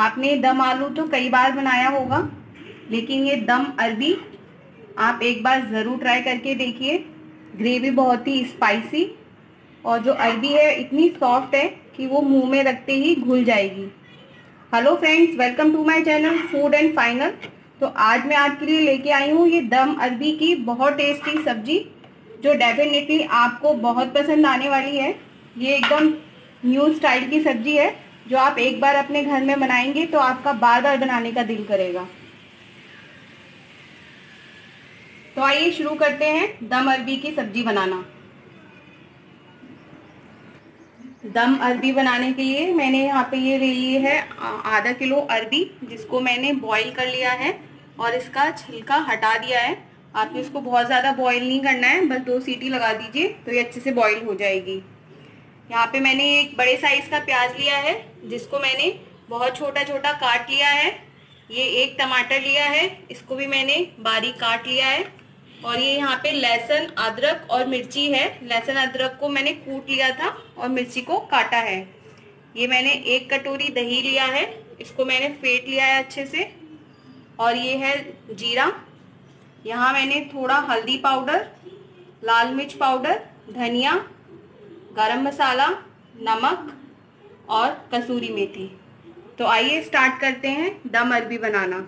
आपने दम आलू तो कई बार बनाया होगा, लेकिन ये दम अरबी आप एक बार ज़रूर ट्राई करके देखिए। ग्रेवी बहुत ही स्पाइसी और जो अरबी है, इतनी सॉफ्ट है कि वो मुँह में रखते ही घुल जाएगी। Hello friends welcome to my channel food and final तो आज मैं आपके लिए लेके आई हूँ ये दम अरबी की बहुत टेस्टी सब्ज़ी, जो डेफिनेटली आपको बहुत पसंद आने वाली है। ये एकदम न्यू स्टाइल की सब्ज़ी है। जो आप एक बार अपने घर में बनाएँगे तो आपका बार बार बनाने का दिल करेगा। तो आइए शुरू करते हैं दम अरबी की सब्ज़ी बनाना। दम अरबी बनाने के लिए मैंने यहाँ पे ये ले ली है आधा किलो अरबी, जिसको मैंने बॉईल कर लिया है और इसका छिलका हटा दिया है। आपने इसको बहुत ज़्यादा बॉईल नहीं करना है, बस दो सीटी लगा दीजिए तो ये अच्छे से बॉईल हो जाएगी। यहाँ पे मैंने एक बड़े साइज़ का प्याज लिया है, जिसको मैंने बहुत छोटा छोटा काट लिया है। ये एक टमाटर लिया है, इसको भी मैंने बारीक काट लिया है। और ये यहाँ पे लहसुन, अदरक और मिर्ची है। लहसुन, अदरक को मैंने कूट लिया था और मिर्ची को काटा है। ये मैंने एक कटोरी दही लिया है, इसको मैंने फेंट लिया है अच्छे से। और ये है जीरा। यहाँ मैंने थोड़ा हल्दी पाउडर, लाल मिर्च पाउडर, धनिया गरम मसाला, नमक और कसूरी मेथी। तो आइए स्टार्ट करते हैं दम अरबी बनाना।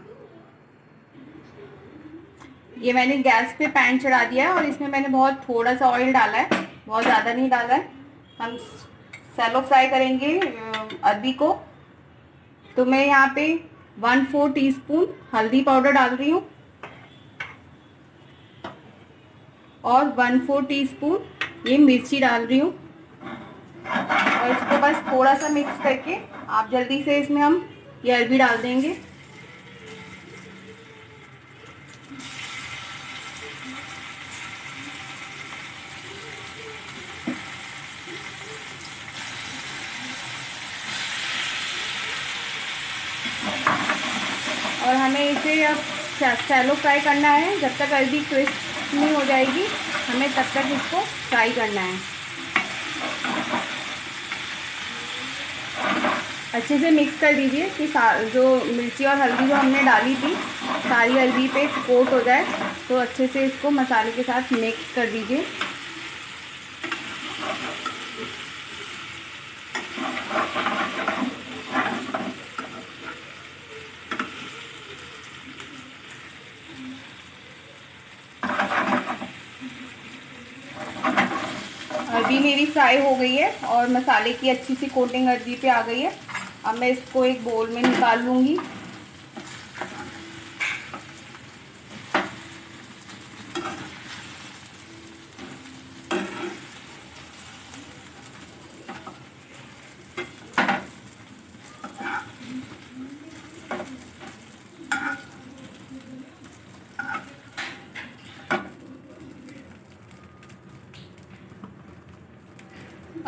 ये मैंने गैस पे पैन चढ़ा दिया है और इसमें मैंने बहुत थोड़ा सा ऑयल डाला है। बहुत ज़्यादा नहीं डाला है। हम सैलो फ्राई करेंगे अरबी को। तो मैं यहाँ पे वन फोर टीस्पून हल्दी पाउडर डाल रही हूँ। और वन फोर टीस्पून ये मिर्ची डाल रही हूँ। और इसको बस थोड़ा सा मिक्स करके आप जल्दी से इसमें हम ये अरबी डाल देंगे। और हमें इसे अब सैलो फ्राई करना है। जब तक अरबी क्रिस्प नहीं हो जाएगी, हमें तब तक इसको फ्राई करना है। अच्छे से मिक्स कर दीजिए कि जो मिर्ची और हल्दी जो हमने डाली थी, सारी हल्दी पे कोट हो जाए तो अच्छे से इसको मसाले के साथ मिक्स कर दीजिए। अरबी मेरी फ्राई हो गई है और मसाले की अच्छी सी कोटिंग अरबी पे आ गई है। अब मैं इसको एक बोल में निकाल लूँगी।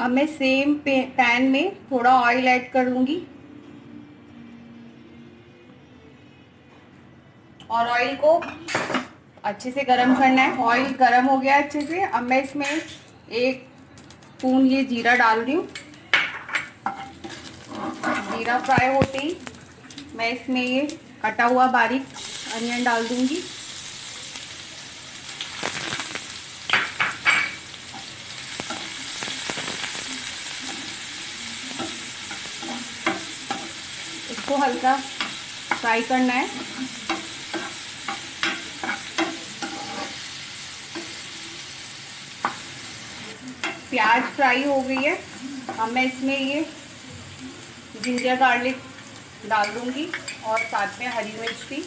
अब मैं सेम पैन में थोड़ा ऑयल ऐड करूँगी और ऑयल को अच्छे से गरम करना है। ऑयल गरम हो गया अच्छे से। अब मैं इसमें एक स्पून ये जीरा डाल रही हूँ। जीरा फ्राई होते ही मैं इसमें ये कटा हुआ बारीक अनियन डाल दूँगी। इसको हल्का फ्राई करना है। प्याज फ्राई हो गई है। अब मैं इसमें ये जिंजर गार्लिक डाल दूँगी और साथ में हरी मिर्च भी।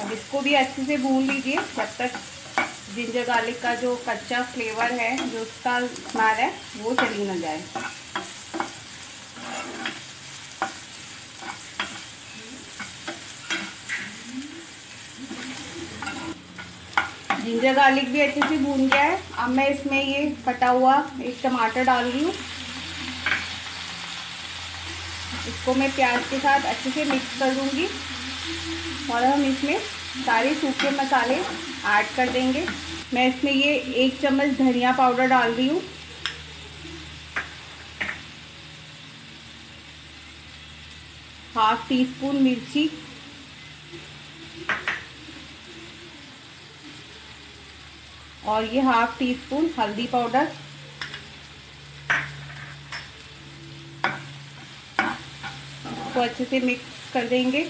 अब इसको भी अच्छे से भून लीजिए, जब तक जिंजर गार्लिक का जो कच्चा फ्लेवर है, जो उसका स्मेल है, वो चली ना जाए। जिंजर गार्लिक भी अच्छे से भून गया है। अब मैं इसमें ये कटा हुआ एक टमाटर डाल रही हूँ। इसको मैं प्याज के साथ अच्छे से मिक्स कर दूँगी। और हम इसमें सारे सूखे मसाले ऐड कर देंगे। मैं इसमें ये एक चम्मच धनिया पाउडर डाल रही हूँ। हाफ़ टी स्पून मिर्ची। और ये हाफ़ टी स्पून हल्दी पाउडर को अच्छे से मिक्स कर देंगे।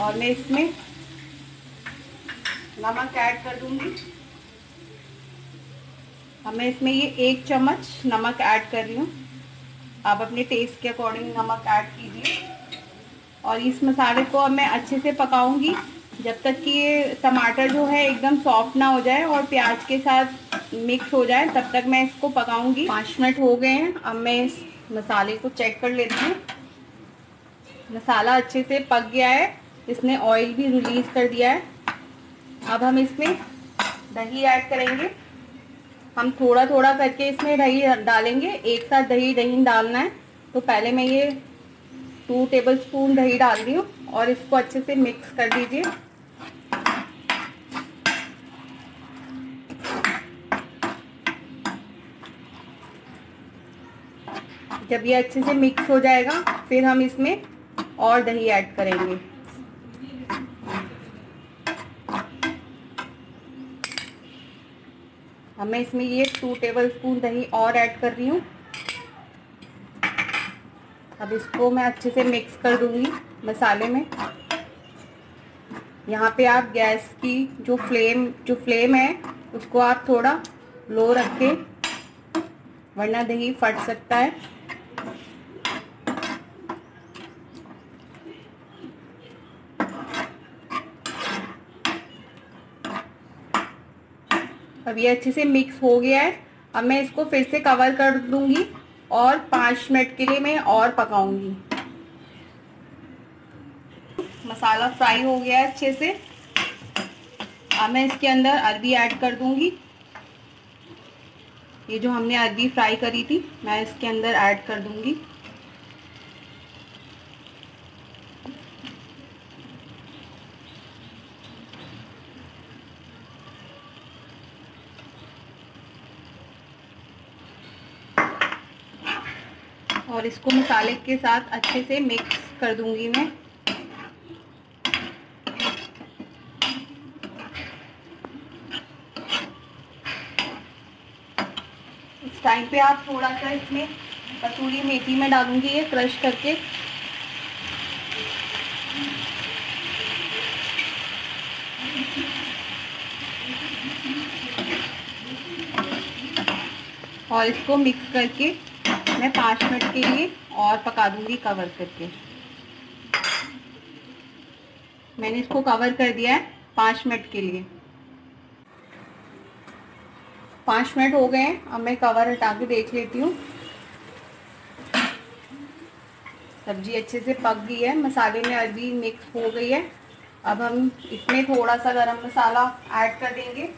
और मैं इसमें नमक ऐड कर दूँगी। अब मैं इसमें ये एक चम्मच नमक ऐड कर रही हूँ। आप अपने टेस्ट के अकॉर्डिंग नमक ऐड कीजिए। और इस मसाले को अब मैं अच्छे से पकाऊँगी। जब तक कि ये टमाटर जो है एकदम सॉफ्ट ना हो जाए और प्याज के साथ मिक्स हो जाए, तब तक मैं इसको पकाऊँगी। पाँच मिनट हो गए हैं। अब मैं इस मसाले को चेक कर लेती हूँ। मसाला अच्छे से पक गया है। इसने ऑयल भी रिलीज़ कर दिया है। अब हम इसमें दही ऐड करेंगे। हम थोड़ा थोड़ा करके इसमें दही डालेंगे। एक साथ दही दही डालना है। तो पहले मैं ये टू टेबल स्पून दही डाल रही हूँ और इसको अच्छे से मिक्स कर दीजिए। जब ये अच्छे से मिक्स हो जाएगा, फिर हम इसमें और दही ऐड करेंगे। अब मैं इसमें ये टू टेबल स्पून दही और ऐड कर रही हूँ। अब इसको मैं अच्छे से मिक्स कर दूँगी मसाले में। यहाँ पे आप गैस की जो फ्लेम जो फ्लेम है, उसको आप थोड़ा लो रख के, वरना दही फट सकता है। अब ये अच्छे से मिक्स हो गया है। अब मैं इसको फिर से कवर कर दूँगी और पाँच मिनट के लिए मैं और पकाऊँगी। मसाला फ्राई हो गया है अच्छे से। अब मैं इसके अंदर अरबी ऐड कर दूँगी। ये जो हमने अरबी फ्राई करी थी, मैं इसके अंदर ऐड कर दूँगी। और इसको मसाले के साथ अच्छे से मिक्स कर दूँगी मैं। इस टाइम पे आप थोड़ा सा इसमें कसूरी मेथी में डालूँगी, ये क्रश करके। और इसको मिक्स करके मैं पाँच मिनट के लिए और पका दूँगी कवर करके। मैंने इसको कवर कर दिया है पाँच मिनट के लिए। पाँच मिनट हो गए हैं, अब मैं कवर हटा के देख लेती हूँ। सब्ज़ी अच्छे से पक गई है, मसाले में अरबी मिक्स हो गई है। अब हम इसमें थोड़ा सा गरम मसाला ऐड कर देंगे।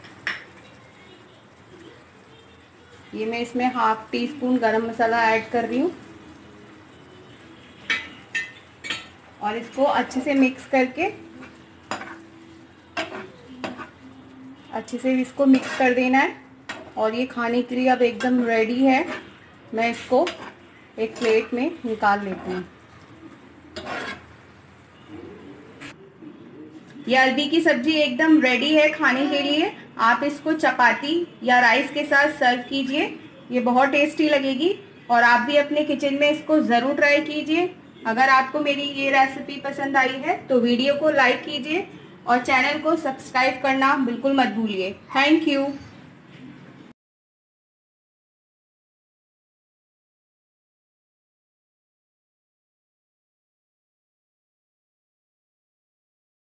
ये मैं इसमें हाफ़ टी स्पून गरम मसाला ऐड कर रही हूँ। और इसको अच्छे से मिक्स करके, अच्छे से इसको मिक्स कर देना है। और ये खाने के लिए अब एकदम रेडी है। मैं इसको एक प्लेट में निकाल लेती हूँ। ये अरबी की सब्ज़ी एकदम रेडी है खाने के लिए। आप इसको चपाती या राइस के साथ सर्व कीजिए। ये बहुत टेस्टी लगेगी और आप भी अपने किचन में इसको ज़रूर ट्राई कीजिए। अगर आपको मेरी ये रेसिपी पसंद आई है तो वीडियो को लाइक कीजिए और चैनल को सब्सक्राइब करना बिल्कुल मत भूलिए। Thank you